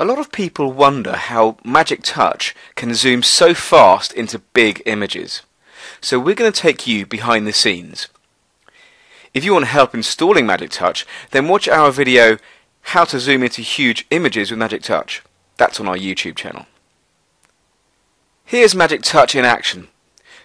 A lot of people wonder how Magic Touch can zoom so fast into big images. So we're going to take you behind the scenes. If you want to help installing Magic Touch, then watch our video How to Zoom into Huge Images with Magic Touch. That's on our YouTube channel. Here's Magic Touch in action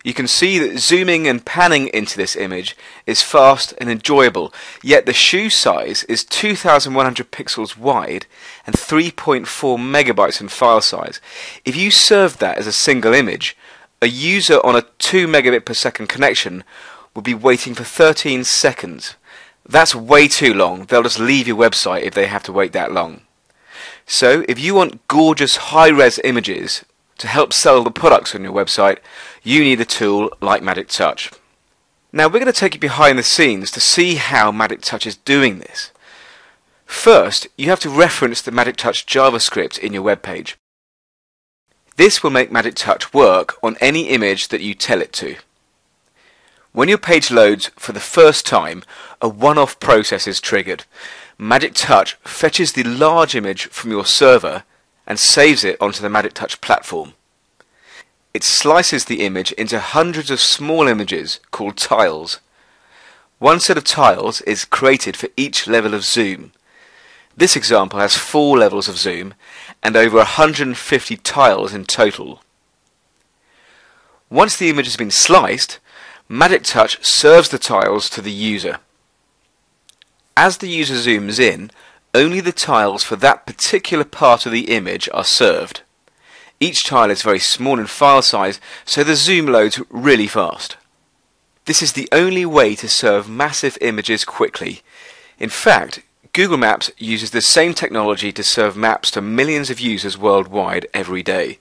you can see that zooming and panning into this image is fast and enjoyable, yet the shoe size is 2100 pixels wide and 3.4 megabytes in file size. If you served that as a single image, a user on a 2 megabit per second connection would be waiting for 13 seconds. That's way too long. They'll just leave your website if they have to wait that long. So, if you want gorgeous high-res images to help sell the products on your website, you need a tool like Magic Touch. Now we're going to take you behind the scenes to see how Magic Touch is doing this. First, you have to reference the Magic Touch JavaScript in your web page. This will make Magic Touch work on any image that you tell it to. When your page loads for the first time, a one-off process is triggered. Magic Touch fetches the large image from your server and saves it onto the Magic Touch platform. It slices the image into hundreds of small images called tiles. One set of tiles is created for each level of zoom. This example has four levels of zoom and over 150 tiles in total. Once the image has been sliced, Magic Touch serves the tiles to the user. As the user zooms in, only the tiles for that particular part of the image are served. Each tile is very small in file size, so the zoom loads really fast. This is the only way to serve massive images quickly. In fact, Google Maps uses the same technology to serve maps to millions of users worldwide every day.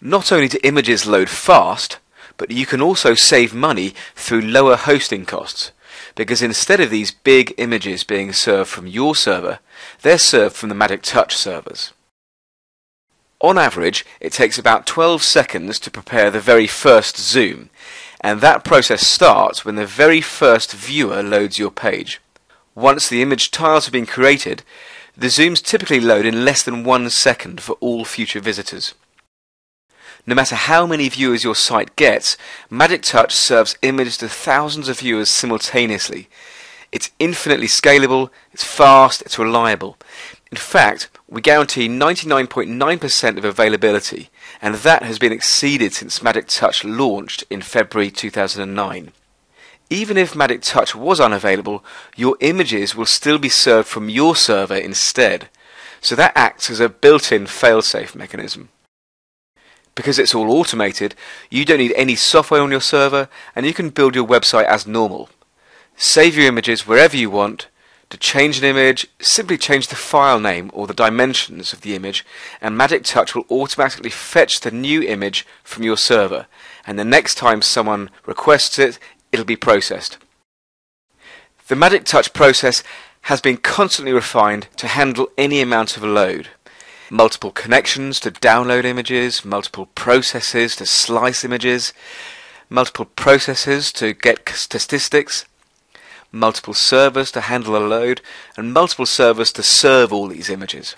Not only do images load fast, but you can also save money through lower hosting costs because instead of these big images being served from your server, they're served from the Magic Touch servers. On average, it takes about 12 seconds to prepare the very first zoom, and that process starts when the very first viewer loads your page. Once the image tiles have been created, the zooms typically load in less than one second for all future visitors. No matter how many viewers your site gets, Magic Touch serves images to thousands of viewers simultaneously. It's infinitely scalable, it's fast, it's reliable. In fact, we guarantee 99.9% of availability, and that has been exceeded since Magic Touch launched in February 2009. Even if Magic Touch was unavailable, your images will still be served from your server instead, so that acts as a built-in fail-safe mechanism. Because it's all automated, you don't need any software on your server and you can build your website as normal. Save your images wherever you want. To change an image, simply change the file name or the dimensions of the image and Magic Touch will automatically fetch the new image from your server and the next time someone requests it, it'll be processed. The Magic Touch process has been constantly refined to handle any amount of load multiple connections to download images, multiple processes to slice images, multiple processes to get statistics, multiple servers to handle a load, and multiple servers to serve all these images.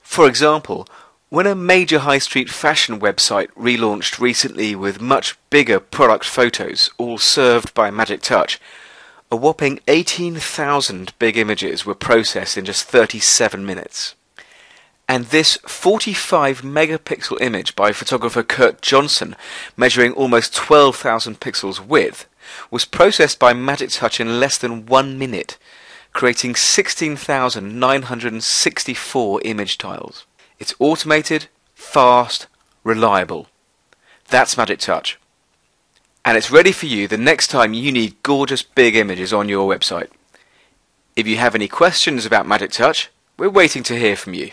For example, when a major high street fashion website relaunched recently with much bigger product photos, all served by Magic Touch, a whopping 18,000 big images were processed in just 37 minutes. And this 45 megapixel image by photographer Kurt Johnson, measuring almost 12,000 pixels width, was processed by Magic Touch in less than one minute, creating 16,964 image tiles. It's automated, fast, reliable. That's Magic Touch. And it's ready for you the next time you need gorgeous big images on your website. If you have any questions about Magic Touch, we're waiting to hear from you.